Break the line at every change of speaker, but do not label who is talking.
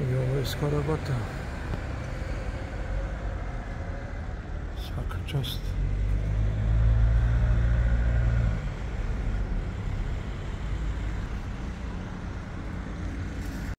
Jó, jest chorobota. Saka čast.